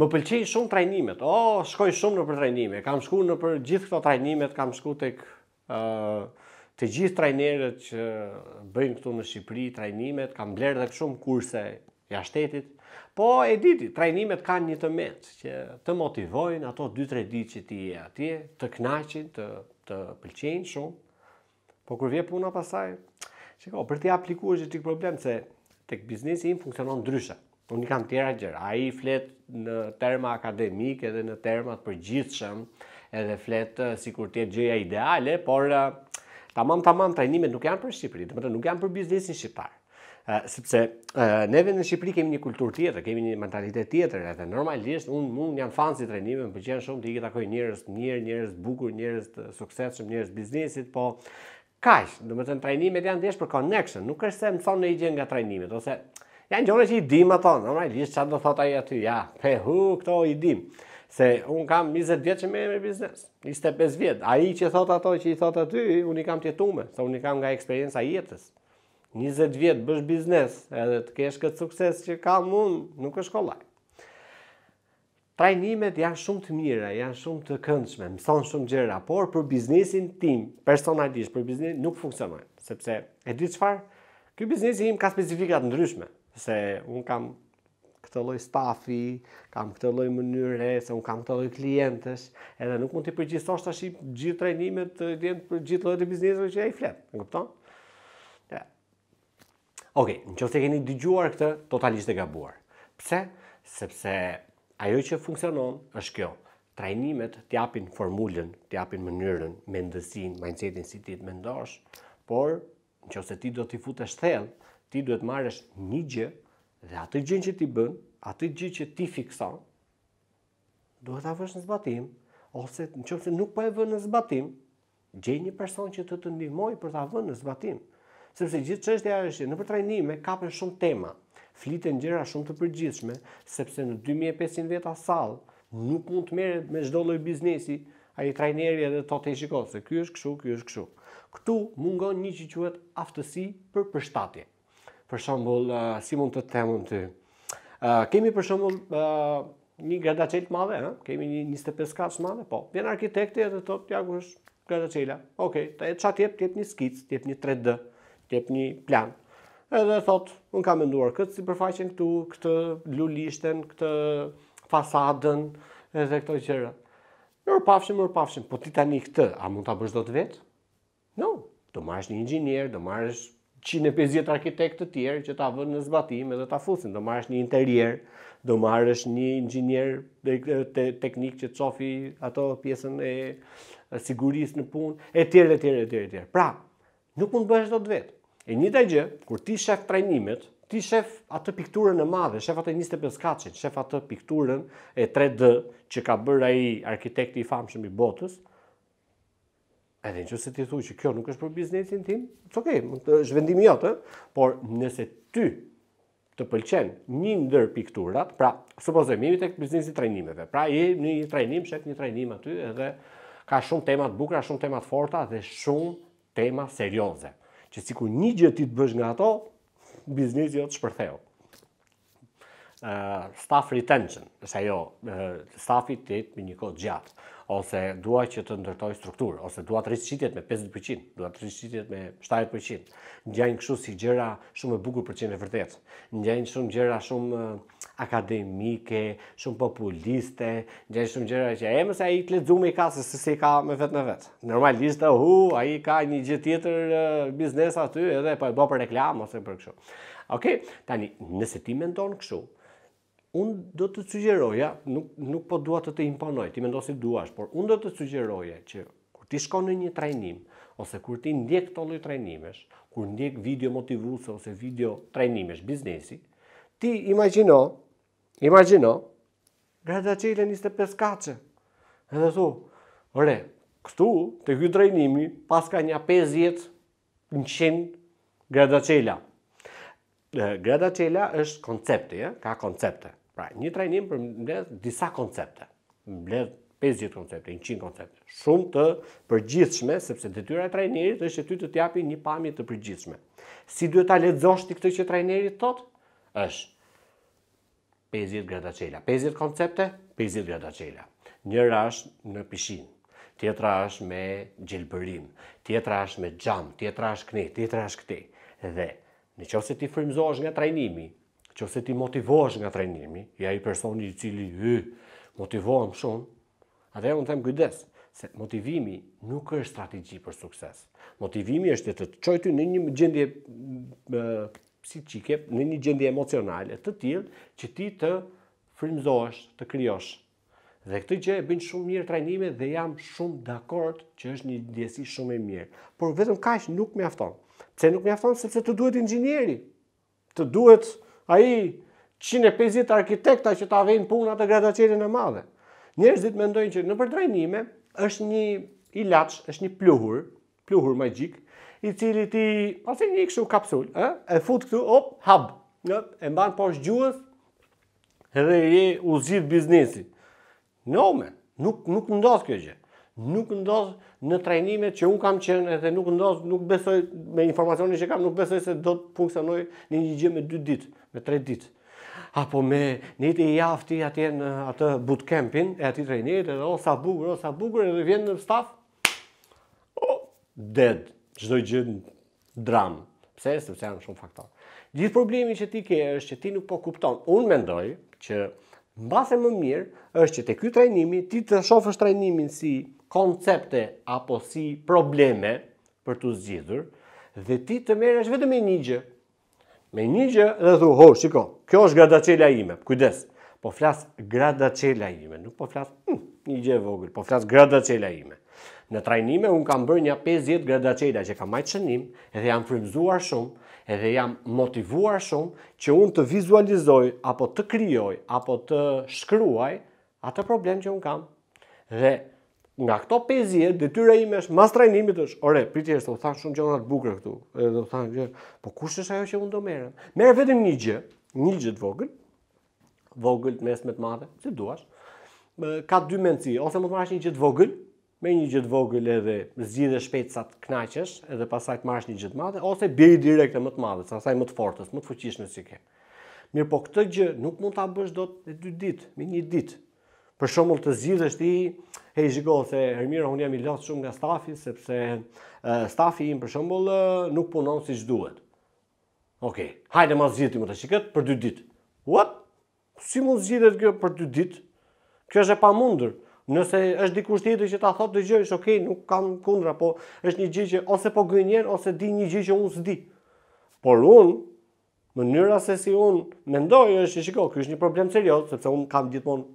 Më pëlqejnë shumë trajnimet. Oh, shkoj shumë nëpër trajnime. Kam shku nëpër gjithë këto trajnimet, kam shku tek ë... të gjithë trajnerët që bëjnë këtu në Shqipëri, trajnimet, kam blerë dhe shumë kurse jashtë shtetit. Po, e di ti, trajnimet kanë një të metë, që të motivojnë ato 2-3 ditë që ti je atje, të kënaqin, të, të pëlqejnë shumë. Po kur vjen puna pastaj, shiko, për t'i apliku është çik problem, se tek biznesi im funksionon ndryshe. Unë i kam tjera gjëra. Ai flet në terma akademikë edhe në terma të përgjithshëm, edhe flet sikur të jetë gjëja ideale, por tamam tamam trajnimet nuk janë për Shqipëri, domethënë nuk janë për biznesin shqiptar. sepse neve në Shqipëri kemi një kulturë tjetër, kemi një mentalitet tjetër edhe normalisht unë mund të jem fans i trajnimit, më pëlqen shumë të iki, takoj njerëz të mirë, njerëz të bukur, njerëz të suksesshëm, njerëz të biznesit, po kaq, domethënë trajnimet janë thjesht për connection, nuk është se mëson një gjë nga trajnimet ose janë gjëra që i dim ato, normalisht çfarë do thotë ai aty, ja, po hu këto i dim. Se unë kam 20 vjet që merrem me biznes, 25 vjet. Ai që thotë ato që i thotë aty, unë i kam të jetuara, se unë i kam nga eksperienca e jetës. Njëzet vjet të bësh biznes edhe të kesh këtë sukses që kam unë, nuk është kollaj. Trajnimet janë shumë të mira, janë shumë të këndshme, mëson shumë gjëra, por për biznesin tim, personalisht, për biznesin nuk funksionojnë, sepse e di çfarë? Ky biznesi im ka specifika të ndryshme, se unë kam këtë lloj stafi, kam këtë lloj mënyre, se unë kam këtë lloj klientësh, edhe nuk mund t'i përgjithësosh tashi gjithë trajnimet të jenë për gjithë llojet e bizneseve që ai flet, e kupton? Ja. Okej, në qoftë se keni dëgjuar këtë, totalisht e gabuar. Pse? Sepse ajo që funksionon është kjo. Trajnimet të japin formulën, të japin mënyrën, mendësinë, mindsetin si ti të mendosh, por në qoftë se ti do t'i futesh thellë, ti duhet të marrësh një gjë dhe atë gjë që ti bën, atë gjë që ti fikson, duhet ta vësh në zbatim ose në qoftë se nuk po e vën në zbatim, gjej një person që të të ndihmojë për ta vënë në zbatim. Sepse gjithë çështja është që nëpër trajnime kapen shumë tema, fliten gjëra shumë të përgjithshme, sepse në 2500 veta sallë nuk mund të merret me çdo lloj biznesi, Ai trajneri edhe thotë ti shiko se ky është kështu, ky është kështu. Këtu mungon një që quhet aftësi për përshtatje. Për shembull, si mund të them unë ty? kemi për shembull një gradaçelë të madhe, ha? kemi një 25 katëshe të madhe, po. Vjen arkitekti edhe thotë, ja ku është gradaçela. Okej, ti çfarë të jep, jep një skicë, jep një 3D, jep një plan. Edhe thotë, unë kam menduar këtë sipërfaqen këtu, këtë lulishten, këtë fasadën, edhe këto gjëra. Mirë pafshim, mirë pafshim, po ti tani këtë, a mund ta bësh dot vet? No, do marrësh një inxhinier, do marrësh 150 arkitektë të tjerë që ta vënë në zbatim edhe ta fusin, do marrësh një interier, do marrësh një inxhinier te, teknik që çofi ato pjesën e sigurisë në punë, etj, etj, etj, etj. Pra, Nuk mund ta bësh dot vetë. E njëjta gjë, kur ti shef trajnimet, ti shef atë pikturën e madhe, shef atë 25 katëshin, shef atë pikturën e 3D që ka bërë ai arkitekti i famshëm i botës. Edhe në qoftë se ti thua që kjo nuk është për biznesin tim, it's okay, është vendimi jot, ë, por nëse ty të pëlqen një ndër pikturat, pra supozojmë jemi tek biznesi i trajnimeve. Pra je në një trajnim, shef një trajnim aty edhe ka shumë tema të bukura, shumë tema të forta dhe shumë tema serioze, që sikur një gjë ti të bësh nga ato, biznesi jot shpërtheu. Uh, staff retention, është jo, uh, stafi të jetë me një kohë gjatë, ose dua që të ndërtoj strukturë, ose dua të rris shitjet me 50% dua të rris shitjet me 70% Ngjajnë kështu si gjëra shumë e bukur për të qenë e vërtetë. Ngjajnë shumë gjëra shumë akademike, shumë populiste, ngjajnë shumë gjëra që e mo, se ai të lexume i ka se se ka me vete me vete. Normalisht ohu, ai ka një gjë tjetër biznes aty edhe po e bë për reklamë ose për kështu. Okej, tani nëse ti mendon kështu, Unë do të sugjeroja, nuk, nuk po dua të të imponoj, ti mendo si të duash, por unë do të sugjeroja që kur ti shkon në një trajnim, ose kur ti ndjek këto lloj trajnimesh, kur ndjek video motivuese ose video trajnimesh biznesi, ti imagjino, imagjino, gradaçelën 25 katëshe, edhe thuaj, ore, këtu, te ky trajnimi, paska nja 50 Njëqind gradaçela. Gradaçela është koncepti, eh? ka koncepte. Pra, një trajnim përmbledh disa koncepte. Mbledh 50 koncepte, 100 koncepte. Shumë të përgjithshme, sepse detyra e trajnerit është që ty të të japi një pamje të përgjithshme. Si duhet ta lexosh ti këtë që trajneri thotë? Është 50 gradaçela. 50 koncepte, 50 gradaçela. Njëra është me pishinë, tjetra është me gjelbërim, tjetra është me xham, tjetra është kni, tjetra është kti. Dhe në qofë se ti frymëzohesh nga trajnimi, në qoftë se ti motivohesh nga trajnimi, je ai personi i cili hy, motivohem shumë, atëherë unë të them kujdes, se motivimi nuk është strategji për sukses. Motivimi është të të çojë ty në një gjendje psiqike, në një gjendje emocionale të tillë që ti të frymëzohesh, të krijosh. Dhe këtë gjë e bëjnë shumë mirë trajnimet dhe jam shumë dakord që është një ndjesi shumë e mirë. Por vetëm kaq nuk mjafton. Pse nuk mjafton? Sepse të duhet inxhinieri. Të duhet ai 50 arkitekta që ta vejnë puna te gradacelin e madhe. Njerëzit mendojnë që nëpër trajnime është një ilaç, është një pluhur, pluhur magjik, i cili ti, ose po një kështu kapsul, ë, e fut këtu, op, hub, në, e mban poshtë gjuhës, edhe je u zgjidh biznesi. No, me, nuk, nuk ndodh kjo gjë. Nuk ndodh në trajnimet që unë kam qenë edhe nuk ndodh, nuk besoj, me informacionin që kam, nuk besoj se do të funksionoj një një gjë me dy ditë, me tre ditë apo me një shtatë ditë atje në atë bootcampin e atij trajnerit edhe o sa bukur, o sa bukur edhe vjen në staf Oh, dead. Çdo gjë dram. Pse? Sepse janë shumë faktorë. Gjithë problemi që ti ke është që ti nuk po kupton. Unë mendoj që mbase më mirë është që te ky trajnimi ti të shofësh trajnimin si koncepte apo si probleme për t'u zgjidhur dhe ti të merresh vetëm me një gjë, Me një gjë dhe thu, ho, shiko, kjo është gradacela ime, kujdes, po flas gradacela ime, nuk po flas hm, një gjë e vogël, po flas gradacela ime. Në trajnime unë kam bërë nja 50 gradacela që kam majtë shënim edhe jam frymëzuar shumë edhe jam motivuar shumë që unë të vizualizoj apo të krijoj apo të shkruaj Atë problem që un kam. Dhe nga këto 50 detyra ime është mas trajnimit është, ore, prit ere se u thanë shumë gjëra të bukura këtu. Edhe u thanë gjë, po kush është ajo që unë do merrem? Merr vetëm një gjë, një gjë të vogël, vogël, mesme të madhe, si duash. Ka dy mendësi, ose mund të marrësh një gjë të vogël, Merr një gjë të vogël edhe zgjidhe shpejt sa të kënaqesh, edhe pastaj të marrësh një gjë të madhe ose bjeri direkt te më të madhes, asaj më të fortës, më të fuqishme që ke. Mirë, po këtë gjë nuk mund ta bësh dot në dy ditë, me një ditë. Për shembull të zgjidhësh ti, hey shiko se Ermal un jam i lodh shumë nga stafi sepse uh, stafi im për shembull uh, nuk punon siç duhet. Okej, okay. hajde ta zgjidhim atë shikët për dy ditë. What? Si mund të zgjidhet kjo për dy ditë? Kjo është e pamundër. Nëse është dikush tjetër që ta thotë dëgjoj, është okay, nuk kam kundra, po është një gjë që ose po gënjen ose di një gjë që unë s'di. Por unë mënyra se si unë mendoj është që shiko, ky është një problem serioz, sepse unë kam gjithmonë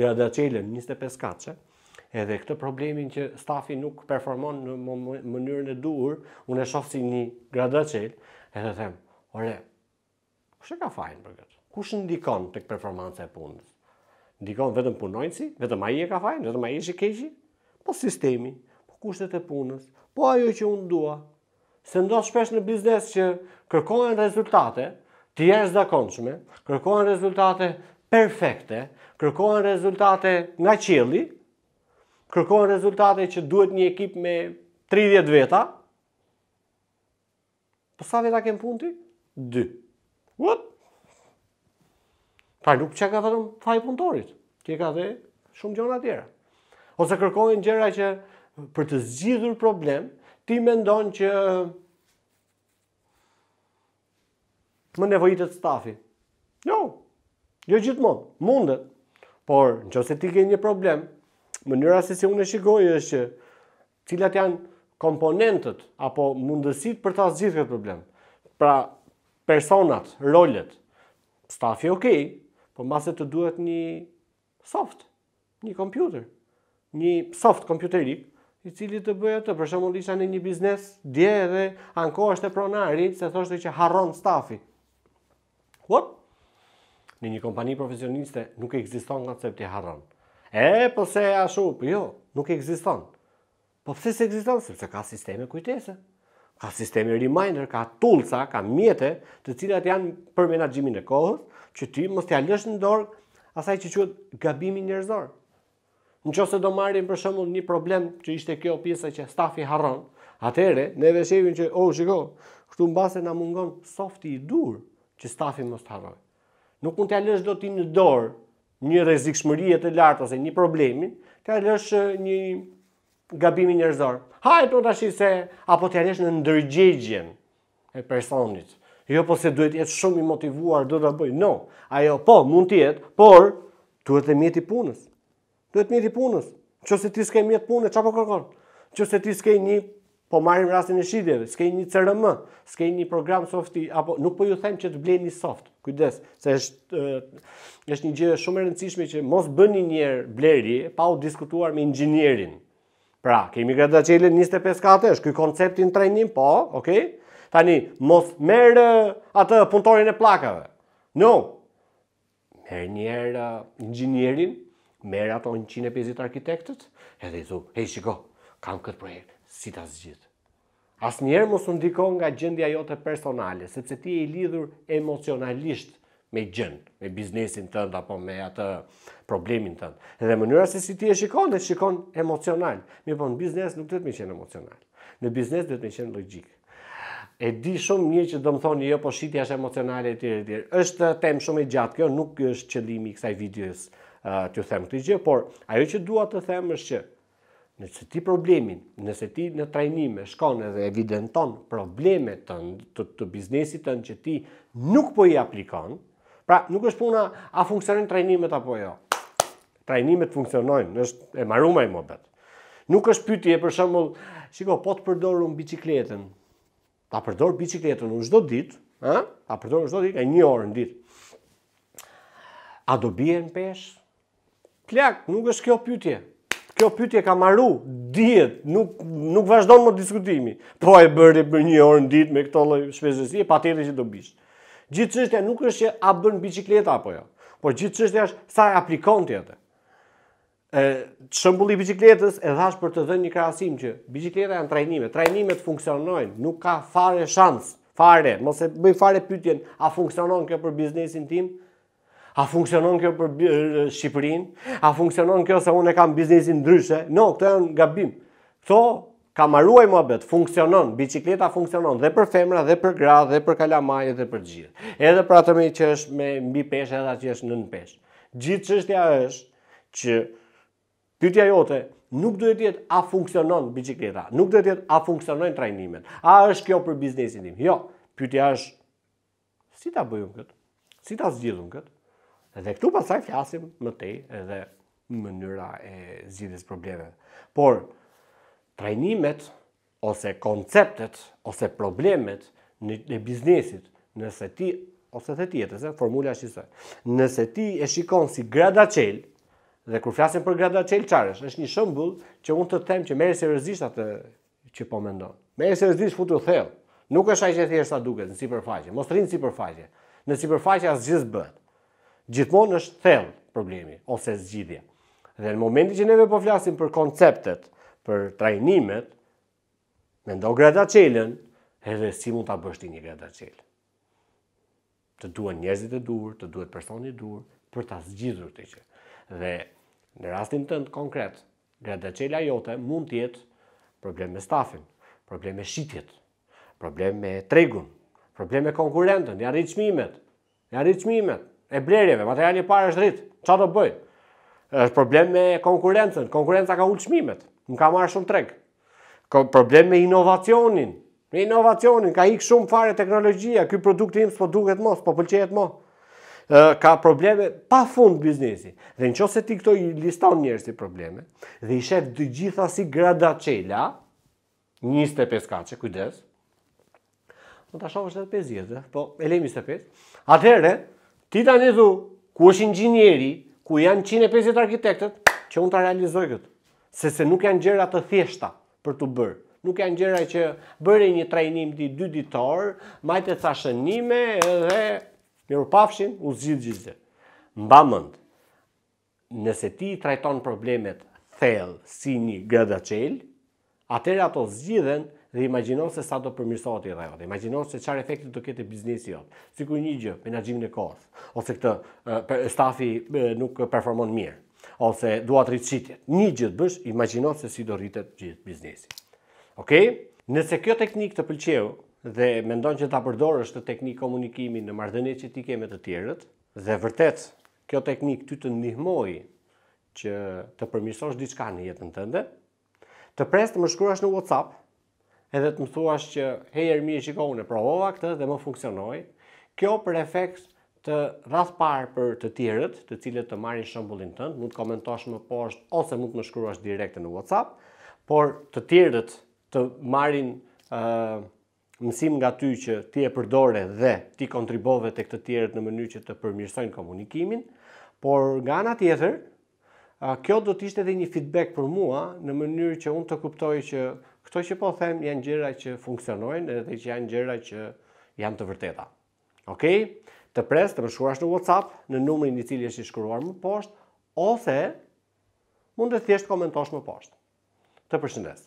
gradaçelën 25 katshe. Edhe këtë problemin që stafi nuk performon në mënyrën e duhur, unë e shoh si një gradaçel, edhe them, ore, Kush e ka fajin për këtë? Kush ndikon tek performanca e punës? Ndikon vetëm punonjësi, vetëm ai e ka fajin, vetëm ai është i keqi? Po sistemi, po kushtet e punës, po ajo që unë dua. Se ndodh shpesh në biznes që kërkohen rezultate të jashtëzakonshme, kërkohen rezultate perfekte, kërkohen rezultate nga qielli, kërkohen rezultate që duhet një ekip me 30 veta, Po sa veta ke në punë ti? Dy. What? Pra nuk qenka vetëm faj punëtori, qenka dhe shumë gjëra tjera. Ose kërkohen gjëra që për të zgjidhur problem, ti mendon që më nevojitet stafi. Jo, jo gjithmonë, mundet. Por, në qoftë se ti ke një problem, mënyra se si unë e shikoj është që Cilat janë komponentët apo mundësitë për ta zgjidhur këtë problem. Pra, personat, rolet, stafi ok, po mbase të duhet një soft, një kompjuter, një soft kompjuterik, i cili të bën atë, për shembull isha në një biznes, dje edhe ankoheshte pronari, se thoshte që harron stafi. What? Në një kompani profesioniste nuk ekziston koncepti harron. E, po se ashtu, po jo, nuk ekziston. Po pse s'ekziston? Sepse ka sisteme kujtese. Ka sisteme reminder, ka toolsa, ka mjete, të cilat janë për menaxhimin e kohës, që ti mos t'ia lësh në dorë asaj që quhet gabimi njerëzor. Në qoftë se do marrim për shembull një problem që ishte kjo pjesa që stafi harron, atëherë, ne do shohim që, oh, shiko, këtu mbase na mungon softi i duhur që stafi mos të harrojë. Nuk mund t'ia lësh dot ti në dorë një rrezikshmërie të lartë ose një problemin, t'ia lësh një gabimi njerëzor. Hajt tashi se, apo t'ia lësh në ndërgjegjen e personit. Jo po se duhet të jetë shumë i motivuar, do ta bëjë. No, ajo po mund të jetë, por duhet dhe mjeti punës. Duhet mjeti punës. Qoftë se ti s'ke mjet pune, ça po kërkon? Qoftë se ti s'ke një po marrim rastin e shitjeve, s'ke një CRM, s'ke një program softi, apo nuk po ju them që të bleni soft, kujdes, se është, është një gjë shumë e rëndësishme që mos bëni njëherë blerje pa u diskutuar me inxhinierin, Pra, kemi gradaçelën 25 kate, është ky koncepti në trajnim, po, oke? Tani, mos merr atë punëtorin e pllakave. No, merr njëherë inxhinierin, merr ato 150 arkitektët, edhe i thua, hej, shiko, kam këtë projekt, si ta zgjidh. Asnjëherë mos u ndiko nga gjendja jote personale, sepse ti je i lidhur emocionalisht me gjënë, me biznesin tënd apo me atë problemin tënd. Dhe mënyra se si ti e shikon, e shikon emocional. Mirëpo në biznes nuk duhet me qenë emocional. Në biznes duhet me qenë logjik. E di shumë mirë që do më thoni jo, po shitja është emocionale e tjere e tjere. është temë shumë e gjatë kjo, nuk është qëllimi i kësaj videos uh, të them këtë gjë, por ajo që dua të them është që Nëse ti problemin, nëse ti në trajnime shkon edhe evidenton probleme të, të, të biznesit tënd që ti nuk po i aplikon, pra nuk është puna a funksionojnë trajnimet apo jo. Trajnimet funksionojnë, është e marume aj muhabet. Nuk është pytje për shembull, shiko, po të përdor unë biçikletën, ta përdor biçikletën unë çdo ditë, ha? ta përdor unë çdo ditë, nga një orë në ditë. A do bie në peshë? Plak, nuk është kjo pytje. Kjo pytje ka maru, dihet, nuk, nuk vazhdon më diskutimi. Po e bëre për një orë në ditë me këtë lloj shpeshtësie, patjetër që do biesh. Gjithë çështja nuk është që a bën biçikleta apo jo. Po gjithë çështja është sa e aplikon ti atë. E, shembullin e biçikletës e dhashë për të dhënë një krahasim që biçikleta janë trajnime. Trajnimet funksionojnë, nuk ka fare shans, fare. Mos e bëj fare pytjen, a funksionon kjo për biznesin tim? A funksionon kjo për Shqipërinë? A funksionon kjo se unë e kam biznesin ndryshe? No, këto janë gabim. Këtu ka maru aj muhabet, funksionon, biçikleta funksionon dhe për femra, dhe për gra, dhe për kalamaj, dhe për gjithë. Edhe për atë që është me mbipeshë edhe atë që është nën peshë. Gjithë çështja është që pytja jote nuk duhet jetë a funksionon biçikleta, nuk duhet jetë a funksionojnë trajnimet, a është kjo për biznesin tim. Jo, pytja është Si ta bëjmë këtë? Si ta zgjidhim këtë? Dhe këtu pastaj flasim më tej edhe mënyra e zgjidhjes problemeve. Por trajnimet ose konceptet ose problemet në, në biznesit, nëse ti ose the tjetës, formula është njësoj. Nëse ti e shikon si gradaçel, dhe kur flasim për gradaçel, çarë është? Është një shembull që unë të them që merre seriosisht atë që po mendon. Merre seriozisht, futu thellë. Nuk është aq e thjeshtë sa duket në sipërfaqe. Mos rrin në sipërfaqe. Në sipërfaqe asgjë s'bëhet. Gjithmonë është thellë problemi ose zgjidhja. Dhe në momentin që neve po flasim për konceptet, për trajnimet, mendo gradaçelën, edhe si mund ta bësh ti një gradaçel. Të duhen njerëzit e duhur, të duhet personi i duhur për ta zgjidhur këtë gjë. Dhe në rastin tënd konkret, gradaçela jote mund të jetë problem me stafin, problem me shitjet, problem me tregun, problem me konkurrentën, janë rrit çmimet, janë rrit çmimet e blerjeve, materiali i parë është rrit. Çfarë do bëj? Është problem me konkurrencën, konkurrenca ka ulë çmimet. Më ka marrë shumë treg. Ka problem me inovacionin. Me inovacionin, ka ikë shumë fare teknologjia, ky produkt im s'po duket më, s'po pëlqejet më. Ka probleme pa fund biznesi. Dhe në qoftë se ti këto i liston njerëz si probleme, dhe i shef të gjitha si gradaçela, 25 katshe, kujdes, Do ta shohësh edhe 50, po e lejmë 25. Atëherë, ti tani e do, ku është inxinjeri, ku janë 150 arkitektët, që unë ta realizoj këtë. Se se nuk janë gjëra të thjeshta për t'u bërë. Nuk janë gjëra që bëre një trajnim di dy ditor, mbajte ca shënime edhe mirupafshim, u zgjidh gjithçka. Mba mend. Nëse ti i trajton problemet thellë si një gradaçelë,, atëherë ato zgjidhen dhe imagjino se sa do përmirësohet jeta jote. Imagjino se çfarë efekti do ketë biznesi jot. Sikur një gjë, menaxhimin e kohës, ose këtë stafi nuk performon mirë, ose dua të rrit shitjet. Një gjë të bësh, imagjino se si do rritet gjithë biznesi. Okej? Nëse kjo teknikë të pëlqeu dhe mendon që ta përdorësh këtë teknikë komunikimi në marrëdhëniet që ti ke me të tjerët, dhe vërtet Kjo teknikë ty të ndihmoi që të përmirësosh diçka në jetën tënde. Të pres të më shkruash në WhatsApp edhe të më thuash që hey Ermi shiko unë e provova këtë dhe më funksionoi. Kjo për efekt të radhë parë për të tjerët, të cilët të marrin shembullin tënd, mund të komentosh më poshtë ose mund të më shkruash direkt në WhatsApp, por të tjerët të marrin ë uh, mësim nga ty që ti e përdore dhe ti kontribove tek të tjerët në mënyrë që të përmirësojnë komunikimin, por nga ana tjetër, kjo do të ishte edhe një feedback për mua në mënyrë që unë të kuptoj që këto që po them janë gjëra që funksionojnë edhe që janë gjëra që janë të vërteta. Okej? Të pres të më shkruash në WhatsApp në numrin i cili është i shkruar më poshtë ose mund të thjesht komentosh më poshtë. Të përshëndes.